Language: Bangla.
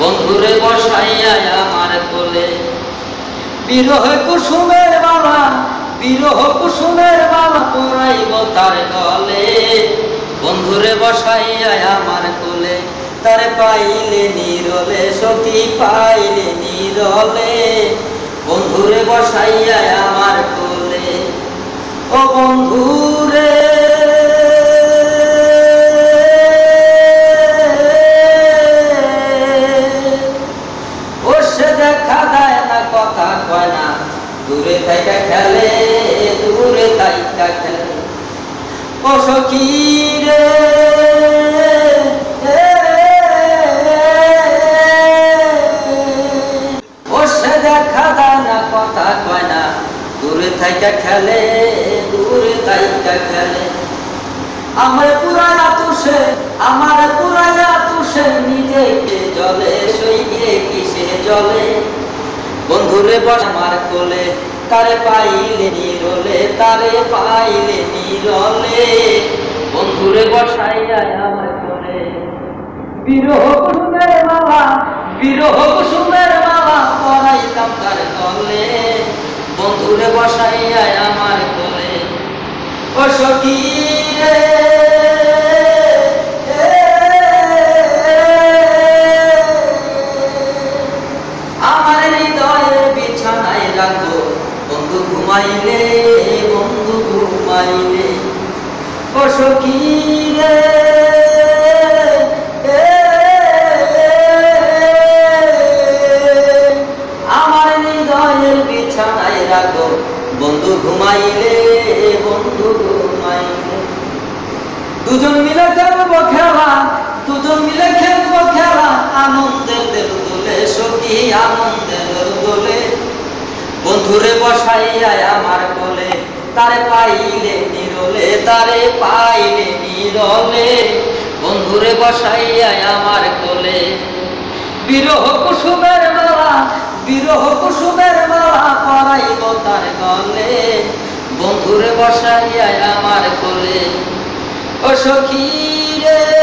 বন্ধুরে বসাইয়া আমার কোলে। বিরহ কুসুমের মালা, বিরহ কুসুমের মালা পরাইব তার গলে বন্ধুরে বসাইয়া আমার কোলে, তার পাইলে নিরলে, সতী পাইলে নিরলে। বন্ধুরে বসাইয়া আমার কোলে। ও বন্ধুরে দূরে থাইকা খেলে, দূরে থাইকা খেলে। ও সখী রে ও সে দেখা না কথা কয় না। দূরে থাইকা খেলে, দূরে থাইকা খেলে। আমার পুরায়া তুষে, আমার পুরায়া তুষে, নিজেকে জলে সইয়ে কিসে জলে? বন্ধুরে বস কোলে, তারে পাইলে নিরলে, তারে পাইলে নিরলে। বন্ধুরে বসাইয়া আমার কোলে, বিরহ কুসুমের মালা, বিরহ কুসুমের মালা পরাইতাম তার কলে বন্ধুরে বসাইয়া আমার কোলে, ও সখী ঘুমাইলে, বন্ধু ঘুমাইলে। ও সখী বন্ধু ঘুমাইলে বন্ধু ঘুমাইলে। দুজন মিলে খেলব খেলা, দুজন মিলে খেলব খেলা। আনন্দের দেল সখী, আনন্দের দোলে বন্ধুরে বসাইয়া আমার কোলে, তারে পাইলে নিরলে তারে পাইলে নিরলে বন্ধুরে বসাইয়া আমার কোলে, বিরহ কুসুমের মালা, বিরহ কুসুমের মালা পরাইব তার গলে বন্ধুরে বসাইয়া আমার কোলে, ও সখী রে।